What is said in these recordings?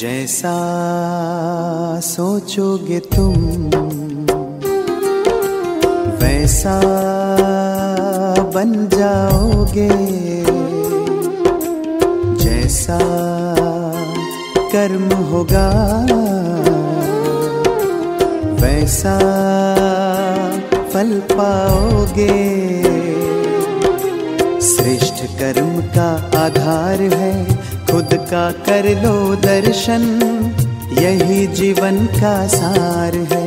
जैसा सोचोगे तुम वैसा बन जाओगे। जैसा कर्म होगा खुद का कर लो दर्शन। यही जीवन का सार है।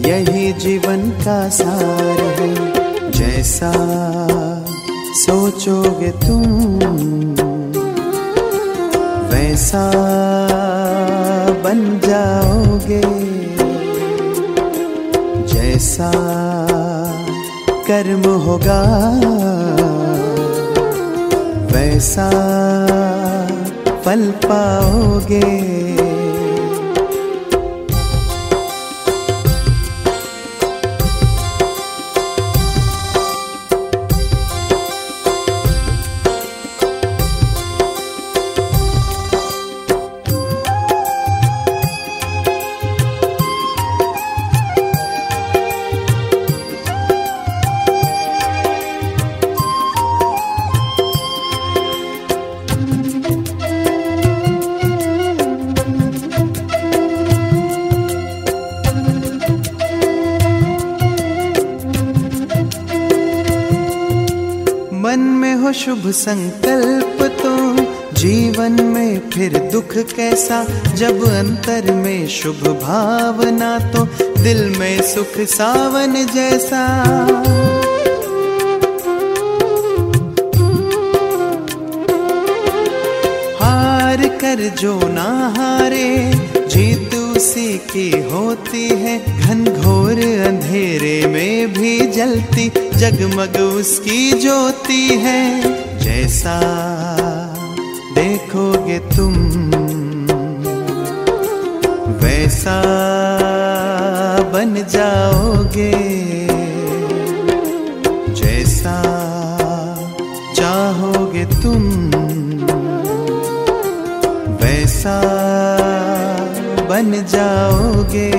यही जीवन का सार है। जैसा सोचोगे तुम, वैसा बन जाओगे। जैसा कर्म होगा, वैसा फल पाओगे। शुभ संकल्प तो जीवन में फिर दुख कैसा? जब अंतर में शुभ भावना तो दिल में सुख सावन जैसा। हार कर जो ना हारे, जीत की होती है, घनघोर अंधेरे में भी जलती, जगमग उसकी ज्योति है। जैसा देखोगे तुम, वैसा बन जाओगे। जैसा चाहोगे तुम, वैसा बन जाओगे।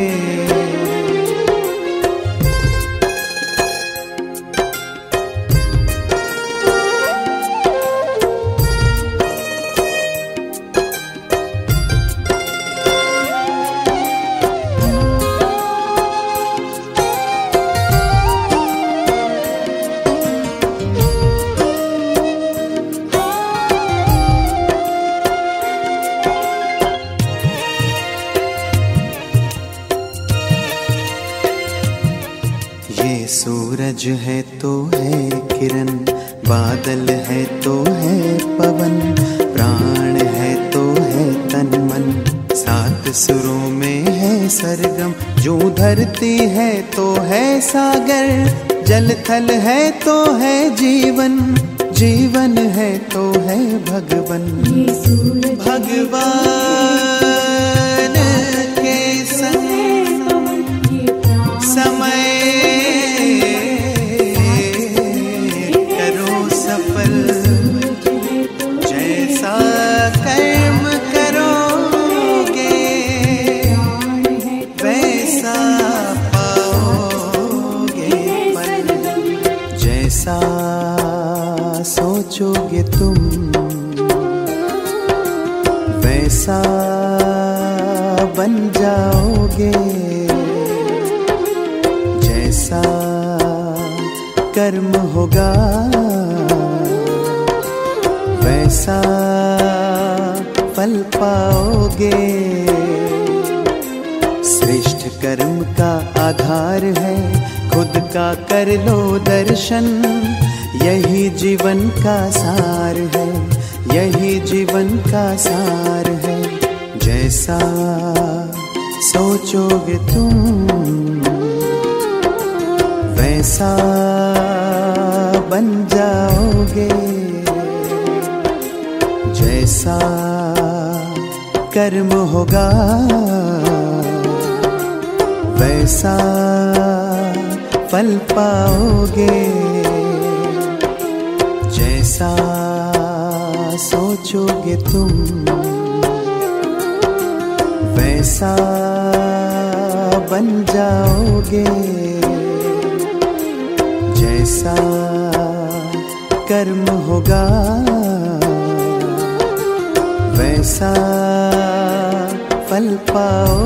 सूरज है तो है किरण बादल है तो है पवन प्राण है तो है तन मन सात सुरों में है सरगम जो धरती है तो है सागर। जल थल है तो है जीवन जीवन है तो है भगवन। ये भगवान। वैसा बन जाओगे। जैसा कर्म होगा, वैसा फल पाओगे। श्रेष्ठ कर्म का आधार है, खुद का कर लो दर्शन। यही जीवन का सार है, यही जीवन का सार है। जैसा सोचोगे तुम, वैसा बन जाओगे। जैसा कर्म होगा, वैसा फल पाओगे। जैसा सोचोगे तुम वैसा बन जाओगे। जैसा कर्म होगा वैसा फल पाओ